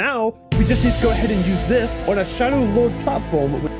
Now, we just need to go ahead and use this on a Shadow Lord platform.